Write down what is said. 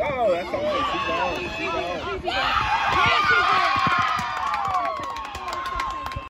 Oh, that's all right. She's on.